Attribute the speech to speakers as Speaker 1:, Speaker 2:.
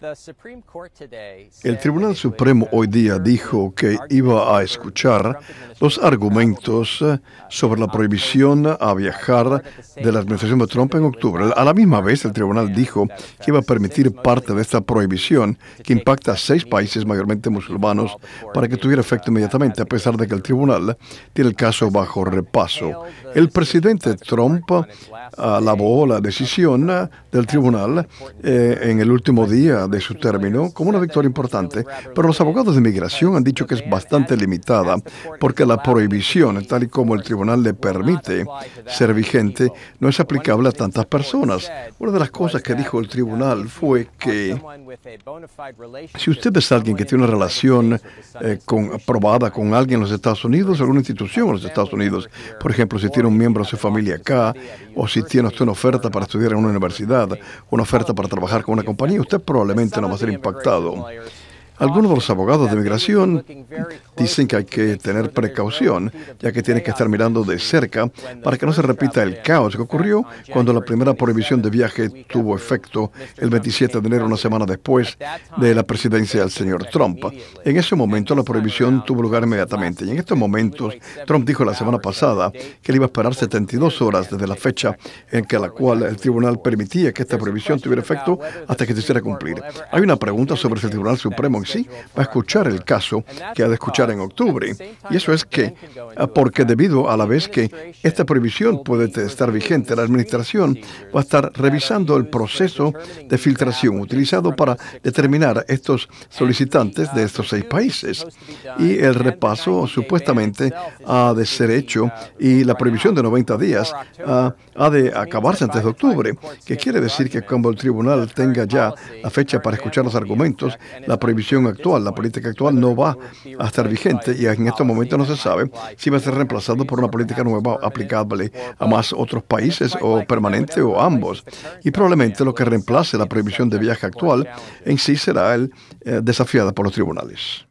Speaker 1: El Tribunal Supremo hoy día dijo que iba a escuchar los argumentos eh, sobre la prohibición a viajar de la administración de Trump en octubre. A la misma vez, el tribunal dijo que iba a permitir parte de esta prohibición que impacta a seis países mayormente musulmanos para que tuviera efecto inmediatamente, a pesar de que el tribunal tiene el caso bajo repaso. El presidente Trump alabó la decisión del tribunal eh, en el último día de su término como una victoria importante, pero los abogados de inmigración han dicho que es bastante limitada porque la prohibición, tal y como el tribunal le permite ser vigente, no es aplicable a tantas personas. Una de las cosas que dijo el tribunal fue que si usted es alguien que tiene una relación eh, con, aprobada con alguien en los Estados Unidos, alguna institución en los Estados Unidos, por ejemplo, si tiene un miembro de su familia acá, o si tiene usted una oferta para estudiar en una universidad, una oferta para trabajar con una compañía, usted probablemente no va a ser impactado. Algunos de los abogados de migración dicen que hay que tener precaución, ya que tienen que estar mirando de cerca para que no se repita el caos que ocurrió cuando la primera prohibición de viaje tuvo efecto el 27 de enero, una semana después de la presidencia del señor Trump. En ese momento la prohibición tuvo lugar inmediatamente y en estos momentos Trump dijo la semana pasada que él iba a esperar 72 horas desde la fecha en que la cual el tribunal permitía que esta prohibición tuviera efecto hasta que se hiciera cumplir. Hay una pregunta sobre si el Tribunal Supremo sí va a escuchar el caso que ha de escuchar en octubre. Y eso es que, ah, porque debido a la vez que esta prohibición puede estar vigente, la administración va a estar revisando el proceso de filtración utilizado para determinar estos solicitantes de estos seis países. Y el repaso supuestamente ha de ser hecho y la prohibición de 90 días ah, ha de acabarse antes de octubre, que quiere decir que cuando el tribunal tenga ya la fecha para escuchar los argumentos, la prohibición actual, la política actual no va a estar vigente y en este momento no se sabe si va a ser reemplazado por una política nueva aplicable a más otros países o permanente o ambos. Y probablemente lo que reemplace la prohibición de viaje actual en sí será el eh, desafiada por los tribunales.